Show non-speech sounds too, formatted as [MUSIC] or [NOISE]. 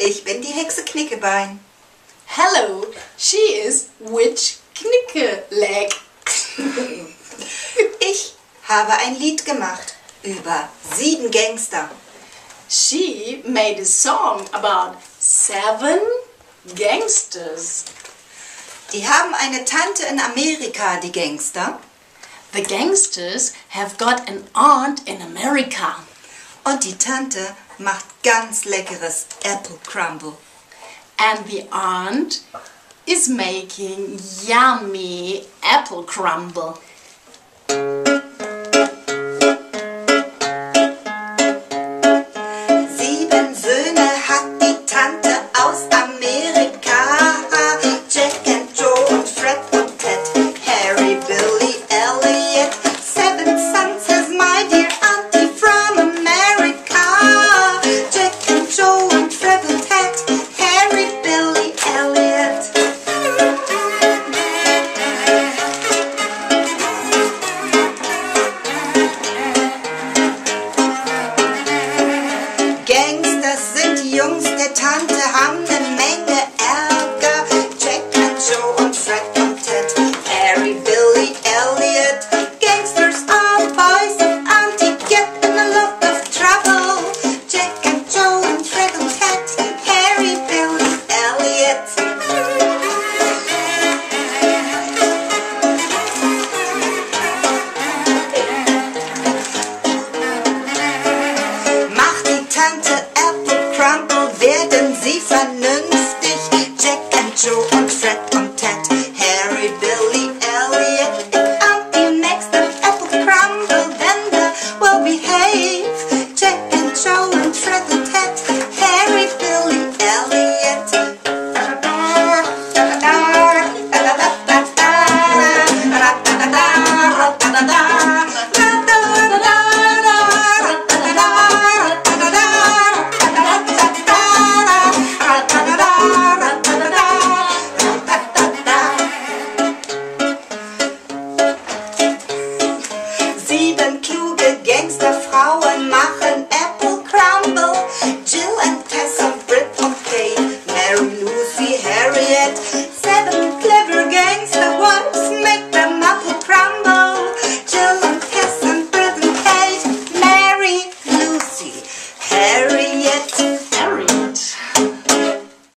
Ich bin die Hexe Knickebein. Hello, she is Witch Knickeleg. [LAUGHS] Ich habe ein Lied gemacht über sieben Gangster. She made a song about seven gangsters. Die haben eine Tante in Amerika, die Gangster. The gangsters have got an aunt in America. Und die Tante macht ganz leckeres Apple Crumble. And the aunt is making yummy apple crumble. Jungs der Tante, haben ne Menge Ärger. Jack and Joe und Fred und Ted, Harry, Billy, Elliot. Gangsters are the boys of Auntie, get in a lot of trouble. Jack and Joe and Fred und Ted, Harry, Billy, Elliot. Macht die Tante Crumble werden sie vernünftig. Jack and Joe und Fred und Ted, Harry, Billy, Elliot. If Auntie next them apple crumble, then they will behave.